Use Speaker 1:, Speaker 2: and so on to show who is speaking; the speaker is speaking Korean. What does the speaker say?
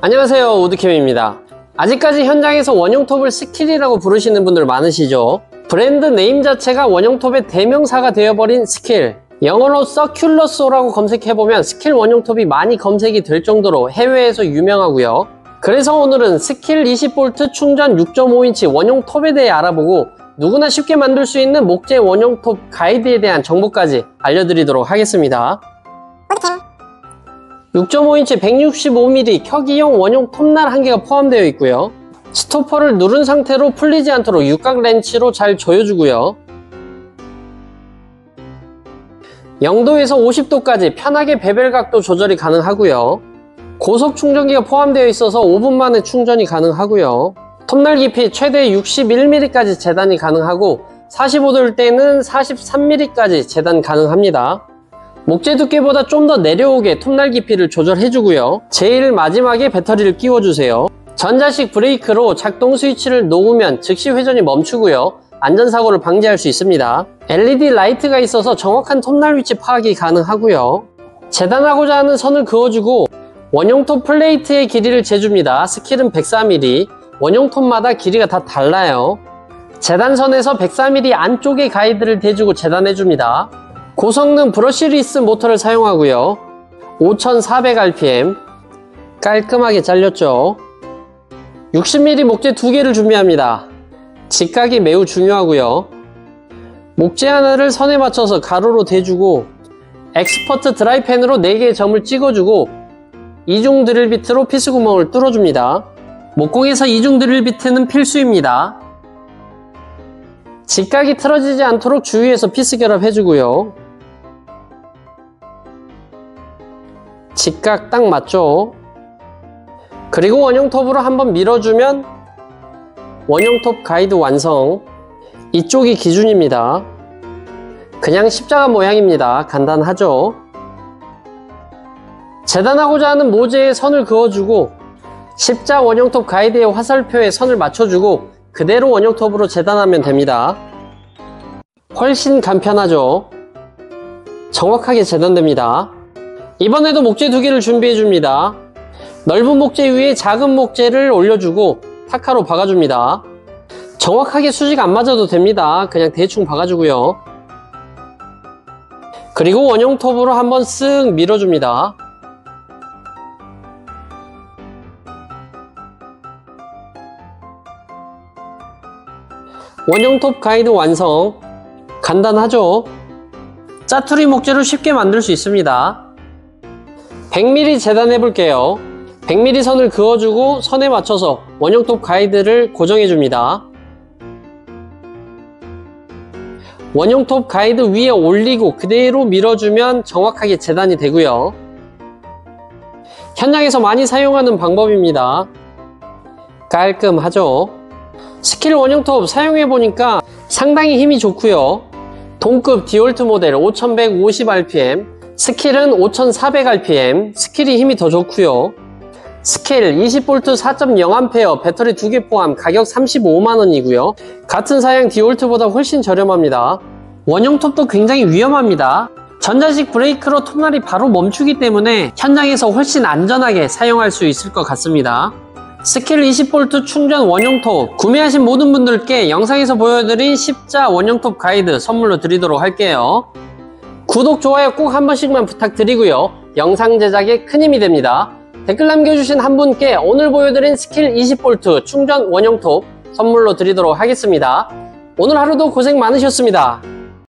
Speaker 1: 안녕하세요 우드캠입니다. 아직까지 현장에서 원형톱을 스킬이라고 부르시는 분들 많으시죠? brand name 자체가 원형톱의 대명사가 되어버린 스킬. 영어로 circular saw라고 검색해보면 스킬 원형톱이 많이 검색이 될 정도로 해외에서 유명하고요. 그래서 오늘은 스킬 20V 충전 6.5인치 원형톱에 대해 알아보고 누구나 쉽게 만들 수 있는 목재 원형톱 가이드에 대한 정보까지 알려드리도록 하겠습니다 6.5인치 165mm 켜기용 원형 톱날 한 개가 포함되어 있고요. 스토퍼를 누른 상태로 풀리지 않도록 육각 렌치로 잘 조여주고요. 0도에서 50도까지 편하게 베벨 각도 조절이 가능하고요. 고속 충전기가 포함되어 있어서 5분 만에 충전이 가능하고요. 톱날 깊이 최대 61mm까지 재단이 가능하고 45도일 때는 43mm까지 재단 가능합니다. 목재 두께보다 좀 더 내려오게 톱날 깊이를 조절해주고요. 제일 마지막에 배터리를 끼워주세요. 전자식 브레이크로 작동 스위치를 놓으면 즉시 회전이 멈추고요. 안전사고를 방지할 수 있습니다. LED 라이트가 있어서 정확한 톱날 위치 파악이 가능하고요. 재단하고자 하는 선을 그어주고 원형톱 플레이트의 길이를 재줍니다. 스킬은 104mm, 원형톱마다 길이가 다 달라요. 재단선에서 104mm 안쪽에 가이드를 대주고 재단해줍니다. 고성능 brushless 모터를 사용하고요. 5400rpm 깔끔하게 잘렸죠? 60mm 목재 두 개를 준비합니다. 직각이 매우 중요하고요. 목재 하나를 선에 맞춰서 가로로 대주고 엑스퍼트 드라이펜으로 4개의 점을 찍어주고 이중 드릴 비트로 피스 구멍을 뚫어줍니다. 목공에서 이중 드릴 비트는 필수입니다. 직각이 틀어지지 않도록 주의해서 피스 결합해주고요 직각 딱 맞죠? 그리고 원형톱으로 한번 밀어주면 원형톱 가이드 완성 이쪽이 기준입니다 그냥 십자가 모양입니다 간단하죠? 재단하고자 하는 모재에 선을 그어주고 십자 원형톱 가이드의 화살표에 선을 맞춰주고 그대로 원형톱으로 재단하면 됩니다 훨씬 간편하죠? 정확하게 재단됩니다 이번에도 목재 두 개를 준비해 줍니다. 넓은 목재 위에 작은 목재를 올려주고 타카로 박아줍니다. 정확하게 수직 안 맞아도 됩니다. 그냥 대충 박아주고요. 그리고 원형 톱으로 한번 쓱 밀어줍니다. 원형 톱 가이드 완성 간단하죠? 짜투리 목재로 쉽게 만들 수 있습니다 100mm 재단해 볼게요. 100mm 선을 그어주고 선에 맞춰서 원형톱 가이드를 고정해 줍니다. 원형톱 가이드 위에 올리고 그대로 밀어주면 정확하게 재단이 되고요. 현장에서 많이 사용하는 방법입니다. 깔끔하죠? 스킬 원형톱 사용해 보니까 상당히 힘이 좋고요. 동급 디월트 모델 5150rpm 스킬은 5400rpm, 스킬이 힘이 더 좋고요. 스킬 20V 4.0A 배터리 2개 포함 가격 35만원이고요. 같은 사양 디월트보다 훨씬 저렴합니다. 원형 톱도 굉장히 위험합니다. 전자식 브레이크로 톱날이 바로 멈추기 때문에 현장에서 훨씬 안전하게 사용할 수 있을 것 같습니다. 스킬 20V 충전 원형톱 구매하신 모든 분들께 영상에서 보여드린 십자 원형톱 가이드 선물로 드리도록 할게요. 구독, 좋아요 꼭 한 번씩만 부탁드리고요. 영상 제작에 큰 힘이 됩니다. 댓글 남겨주신 한 분께 오늘 보여드린 스킬 20V 충전 원형톱 선물로 드리도록 하겠습니다. 오늘 하루도 고생 많으셨습니다.